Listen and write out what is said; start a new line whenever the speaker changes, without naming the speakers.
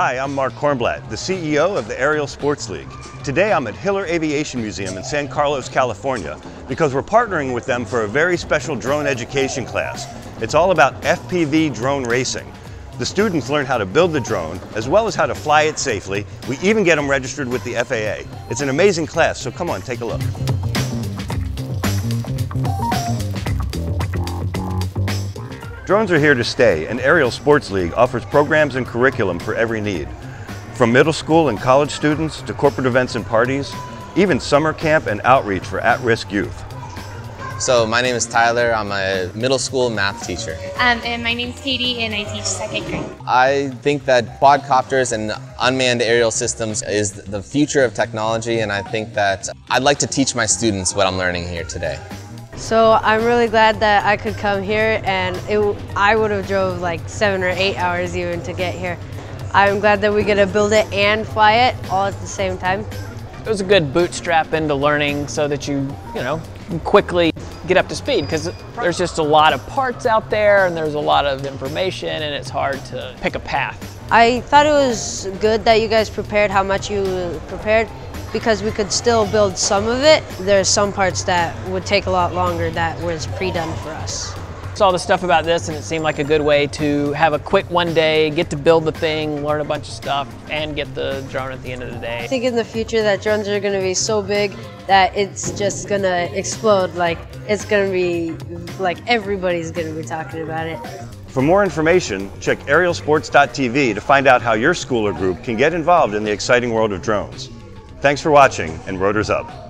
Hi, I'm Mark Kornblatt, the CEO of the Aerial Sports League. Today I'm at Hiller Aviation Museum in San Carlos, California, because we're partnering with them for a very special drone education class. It's all about FPV drone racing. The students learn how to build the drone, as well as how to fly it safely. We even get them registered with the FAA. It's an amazing class, so come on, take a look. Drones are here to stay, and Aerial Sports League offers programs and curriculum for every need. From middle school and college students to corporate events and parties, even summer camp and outreach for at-risk youth.
So my name is Tyler. I'm a middle school math teacher.
Um, and my name's Katie, and I teach second grade.
I think that quadcopters and unmanned aerial systems is the future of technology, and I think that I'd like to teach my students what I'm learning here today.
So I'm really glad that I could come here and it, I would have drove like seven or eight hours even to get here. I'm glad that we get to build it and fly it all at the same time.
It was a good bootstrap into learning so that you, you know, quickly get up to speed because there's just a lot of parts out there and there's a lot of information and it's hard to pick a path.
I thought it was good that you guys prepared how much you prepared because we could still build some of it. There's some parts that would take a lot longer that was pre-done for us.
Saw the stuff about this and it seemed like a good way to have a quick one day, get to build the thing, learn a bunch of stuff, and get the drone at the end of the day.
I think in the future that drones are going to be so big that it's just going to explode. Like, it's going to be, like, everybody's going to be talking about it.
For more information, check aerialsports.tv to find out how your school or group can get involved in the exciting world of drones. Thanks for watching, and Rotors up.